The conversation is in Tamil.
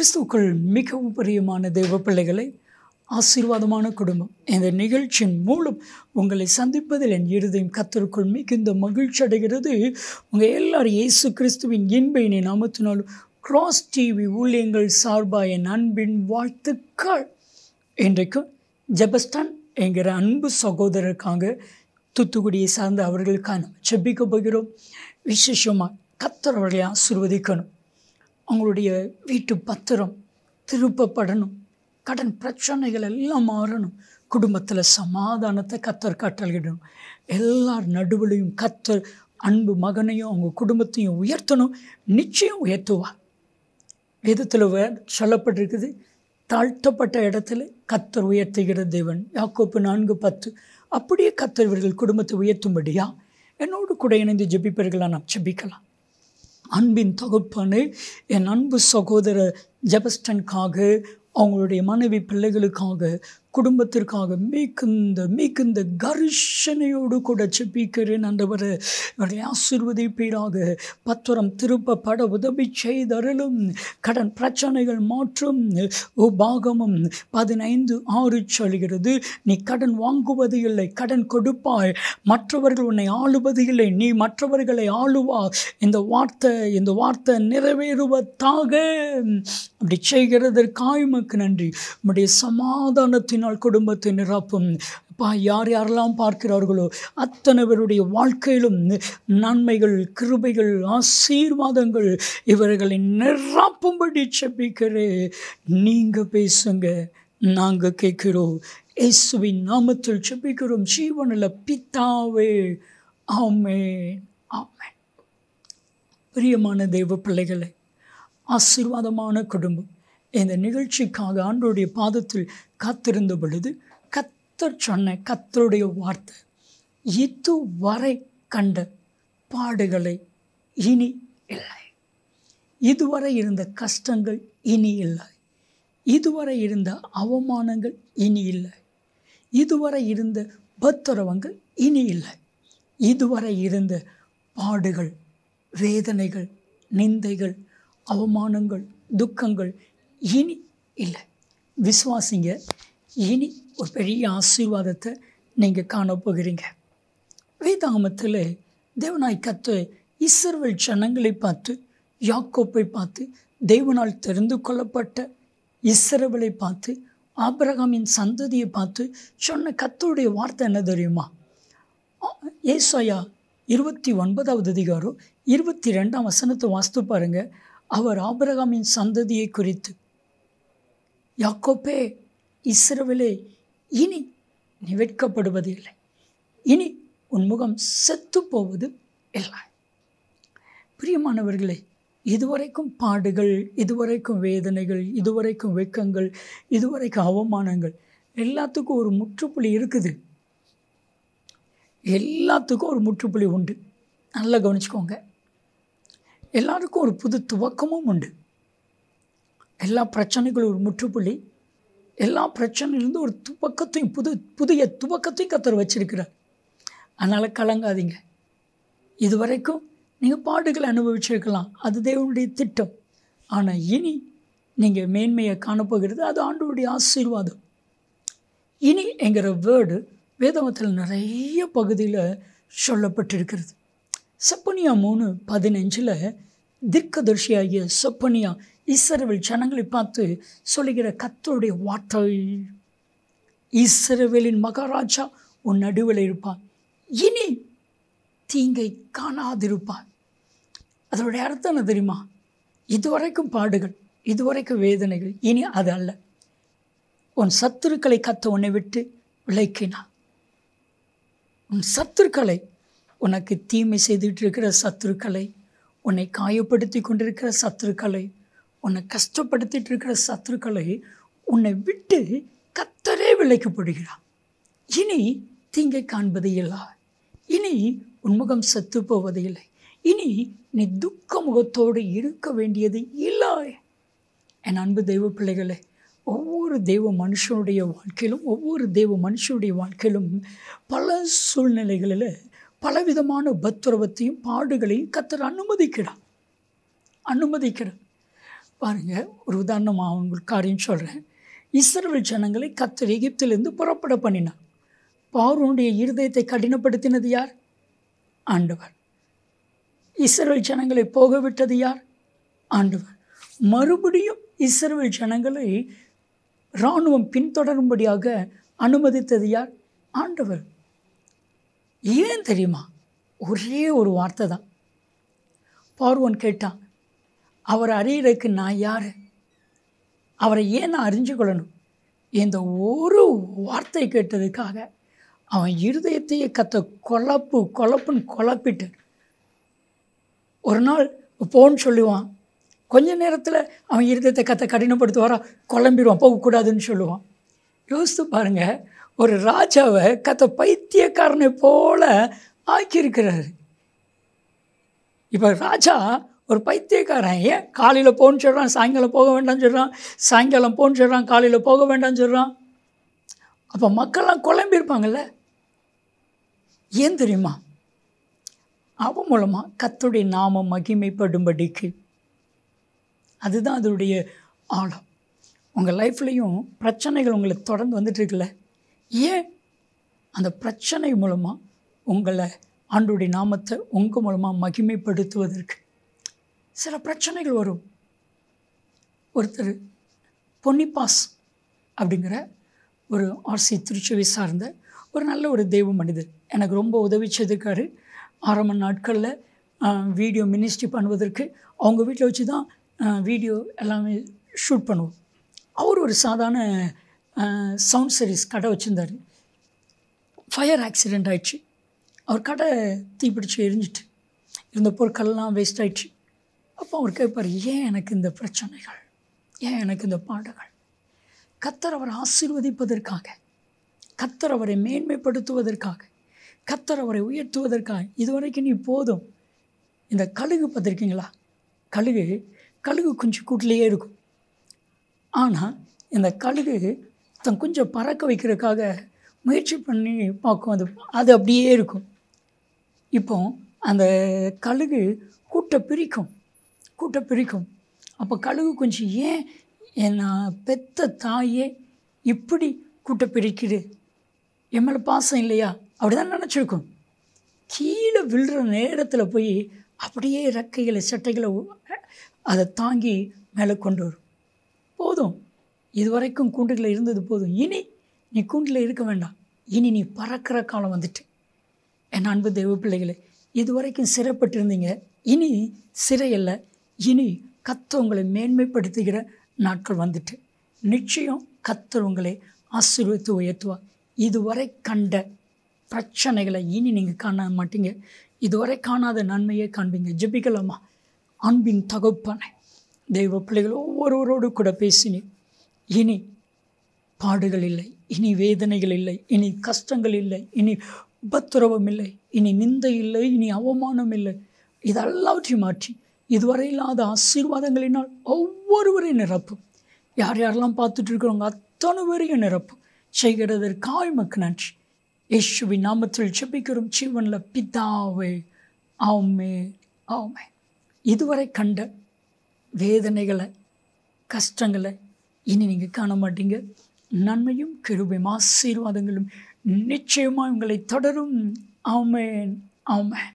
கிறிஸ்துவுக்குள் மிகவும் பிரியமான தெய்வ பிள்ளைகளை ஆசீர்வாதமான குடும்பம். இந்த நிகழ்ச்சியின் மூலம் உங்களை சந்திப்பதில் என் இருதயம் கத்தருக்குள் மிகுந்த மகிழ்ச்சி அடைகிறது. உங்கள் எல்லாரும் இயேசு கிறிஸ்துவின் இன்பையினை நாமத்தினாலும் கிராஸ் டிவி ஊழியங்கள் சார்பாக என் அன்பின் வாழ்த்துக்கள். இன்றைக்கும் ஜெபஸ்டான் என்கிற அன்பு சகோதரருக்காக தூத்துக்குடியை சார்ந்த அவர்களுக்காக நம்ம செபிக்க போகிறோம். விசேஷமாக கத்தர் அவர்களை ஆசிர்வதிக்கணும். அவங்களுடைய வீட்டு பத்திரம் திருப்பப்படணும் கடன் பிரச்சனைகள் எல்லாம் மாறணும். குடும்பத்தில் சமாதானத்தை கத்தர் கட்டளையிடணும். எல்லார் நடுவிலையும் கத்தர் அன்பு மகனையும் அவங்க குடும்பத்தையும் உயர்த்தணும். நிச்சயம் உயர்த்துவார். வேதத்தில் சொல்லப்பட்டிருக்குது தாழ்த்தப்பட்ட இடத்துல கத்தர் உயர்த்துகிற தேவன். யாக்கோப்பு நான்கு பத்து அப்படியே கத்தர் இவர்கள் குடும்பத்தை உயர்த்தும்படியா? என்னோடு கூட இணைந்து ஜெபிப்பீர்களா நாம் ஜெபிக்கலாம். அன்பின் தொகுப்பானு என் அன்பு சகோதர ஜெபஸ்டனுக்காக அவங்களுடைய மனைவி பிள்ளைகளுக்காக குடும்பத்திற்காக மிகுந்த மிகுந்த கர்ஷனையோடு கூட செப்பிக்கிறேன் அந்தவர் இவர்களை ஆசிர்வதிப்பீராக. பத்திரம் திருப்பப்பட உதவி செய்தருளும். கடன் பிரச்சனைகள் மாற்றும். உபாகமும் பதினைந்து ஆறு சொல்கிறது நீ கடன் வாங்குவது இல்லை கடன் கொடுப்பாய். மற்றவர்கள் உன்னை ஆளுவது இல்லை நீ மற்றவர்களை ஆளுவா. இந்த வார்த்தை இந்த வார்த்தை நிறைவேறுவதாக. அப்படி செய்கிறதற்காய் மக்கு நன்றி. உம்முடைய சமாதானத்தின் குடும்பத்தை நிரப்பும். அப்பா யார் யாரெல்லாம் பார்க்கிறார்களோ அத்தனை பேருடைய வாழ்க்கையிலும் நன்மைகள் கிருபைகள் ஆசீர்வாதங்கள் இவர்களை நிராப்பும்படி செப்பிக்கிறே நீங்கள் பேசுங்க நாங்கள் கேட்கிறோம். இயேசுவின் நாமத்தில் செப்பிக்கிறோம் ஜீவனில் பித்தாவே ஆமே ஆமே பிரியமான தெய்வ பிள்ளைகளை ஆசீர்வாதமான குடும்பம். இந்த நிகழ்ச்சிக்காக ஆண்டோடைய பாதத்தில் காத்திருந்த பொழுது கத்தர் சொன்ன கத்தருடைய வார்த்தை இதுவரை கண்ட பாடுகளை இனி இல்லை. இதுவரை இருந்த கஷ்டங்கள் இனி இல்லை. இதுவரை இருந்த அவமானங்கள் இனி இல்லை. இதுவரை இருந்த பத்திரவங்கள் இனி இல்லை. இதுவரை இருந்த பாடுகள் வேதனைகள் நிந்தைகள் அவமானங்கள் துக்கங்கள் இனி இல்லை. விசுவாசிங்க இனி ஒரு பெரிய ஆசீர்வாதத்தை நீங்கள் காணப்போகிறீங்க வேதாகமத்தில் தேவனாய் கத்து இஸ்ரவேல் ஜனங்களை பார்த்து யாக்கோப்பை பார்த்து தேவனால் தெரிந்து கொள்ளப்பட்ட இஸ்ரவேலை பார்த்து ஆபிரகாமின் சந்ததியை பார்த்து சொன்ன கத்தருடைய வார்த்தை என்ன தெரியுமா? ஏசாயா இருபத்தி ஒன்பதாவது அதிகாரம் இருபத்தி ரெண்டாம் வசனத்தை வாஸ்து பாருங்கள் அவர் ஆபிரகாமின் சந்ததியை குறித்து யாக்கோப்பே இஸ்ரவிலே இனி நீ வெட்கப்படுவது இல்லை இனி உன் முகம் செத்து போவது இல்லை. பிரியமானவர்களே இதுவரைக்கும் பாடுகள் இதுவரைக்கும் வேதனைகள் இதுவரைக்கும் வெக்கங்கள் இதுவரைக்கும் அவமானங்கள் எல்லாத்துக்கும் ஒரு முற்றுப்புள்ளி இருக்குது. எல்லாத்துக்கும் ஒரு முற்றுப்புள்ளி உண்டு. நல்லா கவனிச்சுக்கோங்க. எல்லாருக்கும் ஒரு புது துவக்கமும் உண்டு. எல்லா பிரச்சனைகளும் ஒரு முற்றுப்புள்ளி. எல்லா பிரச்சனையிலேருந்து ஒரு துவக்கத்தையும் புது புதிய துவக்கத்தையும் கத்தர் வச்சிருக்கிறார். அதனால் கலங்காதீங்க. இது வரைக்கும் நீங்கள் பாடுகளை அனுபவிச்சிருக்கலாம். அது தேவனுடைய திட்டம். ஆனால் இனி நீங்கள் மேன்மையை காணப்போகிறது அது ஆண்டோடைய ஆசீர்வாதம். இனி என்கிற வேர்டு வேதமத்தில் நிறைய பகுதியில் சொல்லப்பட்டிருக்கிறது. செப்பனியா மூணு பதினஞ்சில் தீர்க்கதர்ஷியாகிய செப்பனியா இஸ்ரவேல் ஜனங்களை பார்த்து சொல்லுகிற கத்தருடைய வார்த்தை. இஸ்ரவேலின் மகாராஜா உன் நடுவில் இருப்பான் இனி தீங்கை காணாதிருப்பான் அதனுடைய அர்த்தம் என்ன தெரியுமா? இதுவரைக்கும் பாடுகள் இதுவரைக்கும் வேதனைகள் இனி அது அல்ல. உன் சத்துருக்களை கத்த உன்னை விட்டு விளக்கினான் உன் சத்துருக்களை உனக்கு தீமை செய்துட்டு இருக்கிற சத்துருக்களை உன்னை காயப்படுத்தி கொண்டிருக்கிற சத்துருக்களை உன்னை கஷ்டப்படுத்திட்டு இருக்கிற சத்துருக்களை உன்னை விட்டு கத்தரே விலைக்கப்படுகிறான் இனி தீங்கை காண்பது இல்லை. இனி உன்முகம் செத்து போவது இல்லை. இனி நீ துக்க முகத்தோடு இருக்க வேண்டியது இல்லை. என் அன்பு தெய்வ பிள்ளைகளே ஒவ்வொரு தெய்வ மனுஷனுடைய வாழ்க்கையிலும் ஒவ்வொரு தெய்வ மனுஷனுடைய வாழ்க்கையிலும் பல சூழ்நிலைகளில் பலவிதமான உபத்திரவத்தையும் பாடுகளையும் கத்தர் அனுமதிக்கிறார். அனுமதிக்கிறார். பாருங்கள் ஒரு உதாரணமாக உங்களுக்கு காரியம் சொல்கிறேன் இஸ்ரவேல் ஜனங்களை கத்தர் எகிப்திலிருந்து புறப்பட பண்ணினார். பார்வனுடைய இருதயத்தை கடினப்படுத்தினது யார்? ஆண்டவர். இஸ்ரவேல் ஜனங்களை போக விட்டது யார்? ஆண்டவர். மறுபடியும் இஸ்ரவேல் ஜனங்களை இராணுவம் பின்தொடரும்படியாக அனுமதித்தது யார்? ஆண்டவர். ஏன் தெரியுமா? ஒரே ஒரு வார்த்தை தான். பார்வன் கேட்டான் அவர் அறியறதுக்கு நான் யார்? அவரை ஏன் நான் அறிஞ்சு கொள்ளணும்? இந்த ஒரு வார்த்தை கேட்டதுக்காக அவன் இருதயத்தையே கத்த கொழப்பு கொழப்புன்னு குழப்பிட்டு ஒரு நாள் போன்னு சொல்லுவான். கொஞ்ச நேரத்தில் அவன் இருதயத்தை கத்த கடினப்படுத்துவாரா? குழம்பிடுவான் போகக்கூடாதுன்னு சொல்லுவான். யோசித்து பாருங்க ஒரு ராஜாவை கத்த பைத்தியக்காரனை போல ஆக்கியிருக்கிறாரு. இப்போ ராஜா ஒரு பைத்தியக்காரன். ஏன்? காலையில் போகணும்னு சொல்கிறான் சாயங்காலம் போக வேண்டாம்னு சொல்கிறான் சாயங்காலம் போகணும்னு சொல்கிறான் காலையில் போக வேண்டாம்னு சொல்கிறான் அப்போ மக்கள்லாம் குழம்பியிருப்பாங்கல்ல ஏன் தெரியுமா? அவன் மூலமாக கத்துடைய நாமம் மகிமைப்படும்படிக்கு. அதுதான் அதனுடைய ஆழம். உங்கள் லைஃப்லேயும் பிரச்சனைகள் உங்களை தொடர்ந்து வந்துட்டுருக்குல்ல ஏன்? அந்த பிரச்சனை மூலமாக உங்களை ஆண்டுடைய நாமத்தை உங்கள் மூலமாக மகிமைப்படுத்துவதற்கு. சில பிரச்சனைகள் வரும். ஒருத்தர் பொன்னிப்பாஸ் அப்படிங்கிற ஒரு ஆர்சி திருச்சுவை சார்ந்த ஒரு நல்ல ஒரு தெய்வ மனிதர். எனக்கு ரொம்ப உதவி செய்திருக்காரு. ஆரம்ப நாட்களில் வீடியோ மினிஸ்ட்ரி பண்ணுவதற்கு அவங்க வீட்டில் வச்சு தான் வீடியோ எல்லாமே ஷூட் பண்ணுவோம். அவர் ஒரு சாதாரண சவுண்ட் சர்வீஸ் கடை வச்சுருந்தார். ஃபயர் ஆக்சிடெண்ட் ஆயிடுச்சு. அவர் கடை தீப்பிடிச்சு எரிஞ்சிட்டு இருந்த பொருட்கள்லாம் வேஸ்ட் ஆயிடுச்சு. அப்போ அவர் கேட்பார் ஏன் எனக்கு இந்த பிரச்சனைகள்? ஏன் எனக்கு இந்த பாடுகள்? கத்தர் அவரை ஆசீர்வதிப்பதற்காக கத்தர் அவரை மேன்மைப்படுத்துவதற்காக கத்தர் அவரை உயர்த்துவதற்காக இதுவரைக்கும் நீ போதும். இந்த கழுகு பார்த்துருக்கீங்களா? கழுகு கழுகு கொஞ்சம் கூட்டிலேயே இருக்கும். ஆனால் இந்த கழுகு தன் கொஞ்சம் பறக்க வைக்கிறதுக்காக முயற்சி பண்ணி பார்க்கும். அது அது அப்படியே இருக்கும். இப்போ அந்த கழுகு கூட்டை பிரிக்கும். கூட்டை பிரிக்கும். அப்போ கழுகு கொஞ்சம் ஏன் என் பெத்த தாயே இப்படி கூட்டை பிரிக்குது? என் மேலே பாசம் இல்லையா? அப்படி தான் நினச்சிருக்கும். கீழே விழுற நேரத்தில் போய் அப்படியே ரெக்கைகளை சட்டைகளை அதை தாங்கி மேலே கொண்டு வரும். போதும். இதுவரைக்கும் கூண்டுகளில் இருந்தது போதும். இனி நீ கூண்டில் இருக்க வேண்டாம். இனி நீ பறக்கிற காலம் வந்துட்டு. என் அன்பு தெய்வ பிள்ளைகளே இதுவரைக்கும் சிறைப்பட்டிருந்தீங்க. இனி சிறையில்லை இனி கத்த உங்களை மேன்மைப்படுத்துகிற நாட்கள் வந்துட்டு. நிச்சயம் கத்தர் உங்களை ஆசீர்வதித்து உயர்த்துவார். இதுவரை கண்ட பிரச்சனைகளை இனி நீங்கள் காண மாட்டீங்க. இதுவரை காணாத நன்மையை காண்பீங்க. ஜெபிக்கலாமா? அன்பின் தகுப்பான தெய்வ பிள்ளைகள் ஒவ்வொருவரோடு கூட பேசினேன். இனி பாடுகள் இல்லை இனி வேதனைகள் இல்லை இனி கஷ்டங்கள் இல்லை இனி உபத்திரவம் இல்லை இனி நிந்தை இல்லை இனி அவமானம் இல்லை. இதெல்லாவற்றையும் மாற்றி இதுவரை இல்லாத ஆசீர்வாதங்களினால் ஒவ்வொருவரையும் நிரப்பும் யார் யாரெல்லாம் பார்த்துட்டு இருக்கிறவங்க அத்தனை பேரையும் நிரப்பும் செய்கிறதற்காக மக்கு நன்றி. யேசுவின் நாமத்தில் செபிக்கிறோம் ஜீவனில் பிதாவே ஆமே ஆமே. இதுவரை கண்ட வேதனைகளை கஷ்டங்களை இனி நீங்கள் காண மாட்டீங்க. நன்மையும் கிருபையும் ஆசீர்வாதங்களும் நிச்சயமாக உங்களை தொடரும். ஆமேன் ஆமேன்.